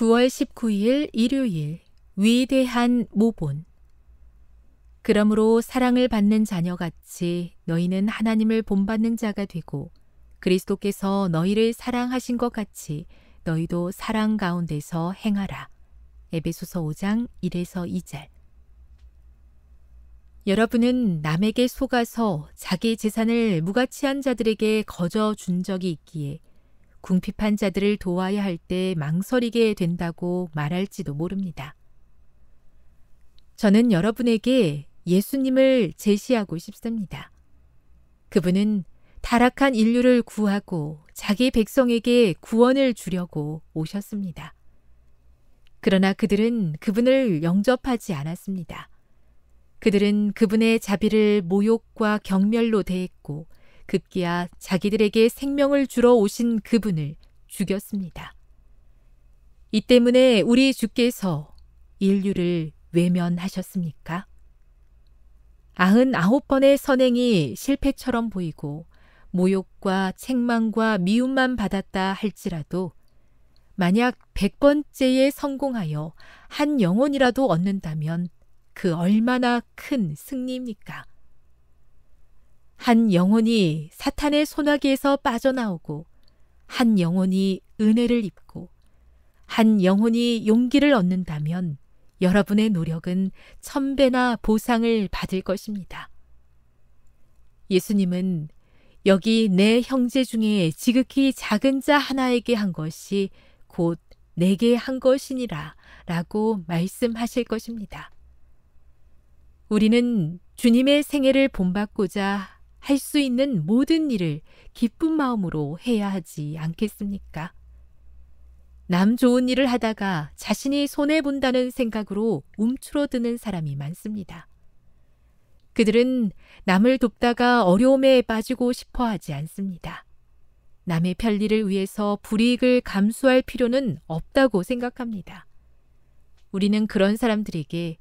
9월 19일 일요일 위대한 모본 그러므로 사랑을 받는 자녀같이 너희는 하나님을 본받는 자가 되고 그리스도께서 너희를 사랑하신 것 같이 너희도 사랑 가운데서 행하라. 에베소서 5장 1에서 2절 여러분은 남에게 속아서 자기 재산을 무가치한 자들에게 거저 준 적이 있기에 궁핍한 자들을 도와야 할 때 망설이게 된다고 말할지도 모릅니다. 저는 여러분에게 예수님을 제시하고 싶습니다. 그분은 타락한 인류를 구하고 자기 백성에게 구원을 주려고 오셨습니다. 그러나 그들은 그분을 영접하지 않았습니다. 그들은 그분의 자비를 모욕과 경멸로 대했고 급기야 자기들에게 생명을 주러 오신 그분을 죽였습니다. 이 때문에 우리 주께서 인류를 외면하셨습니까? 아흔 아홉 번의 선행이 실패처럼 보이고 모욕과 책망과 미움만 받았다 할지라도 만약 백번째에 성공하여 한 영혼이라도 얻는다면 그 얼마나 큰 승리입니까? 한 영혼이 사탄의 소나기에서 빠져나오고 한 영혼이 은혜를 입고 한 영혼이 용기를 얻는다면 여러분의 노력은 천배나 보상을 받을 것입니다. 예수님은 여기 내 형제 중에 지극히 작은 자 하나에게 한 것이 곧 내게 한 것이니라 라고 말씀하실 것입니다. 우리는 주님의 생애를 본받고자 할 수 있는 모든 일을 기쁜 마음으로 해야 하지 않겠습니까? 남 좋은 일을 하다가 자신이 손해본다는 생각으로 움츠러드는 사람이 많습니다. 그들은 남을 돕다가 어려움에 빠지고 싶어 하지 않습니다. 남의 편리를 위해서 불이익을 감수할 필요는 없다고 생각합니다. 우리는 그런 사람들에게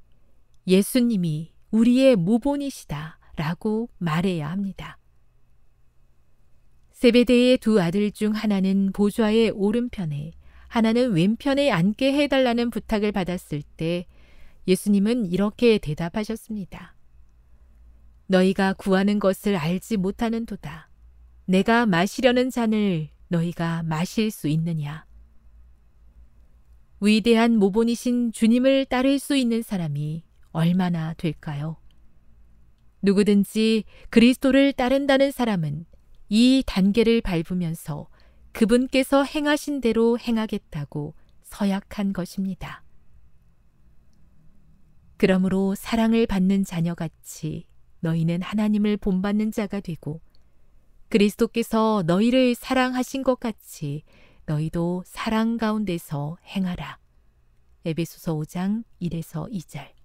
예수님이 우리의 모본이시다 라고 말해야 합니다. 세베대의 두 아들 중 하나는 보좌의 오른편에 하나는 왼편에 앉게 해달라는 부탁을 받았을 때 예수님은 이렇게 대답하셨습니다. 너희가 구하는 것을 알지 못하는 도다. 내가 마시려는 잔을 너희가 마실 수 있느냐? 위대한 모본이신 주님을 따를 수 있는 사람이 얼마나 될까요? 누구든지 그리스도를 따른다는 사람은 이 단계를 밟으면서 그분께서 행하신 대로 행하겠다고 서약한 것입니다. 그러므로 사랑을 받는 자녀같이 너희는 하나님을 본받는 자가 되고 그리스도께서 너희를 사랑하신 것 같이 너희도 사랑 가운데서 행하라. 에베소서 5장 1에서 2절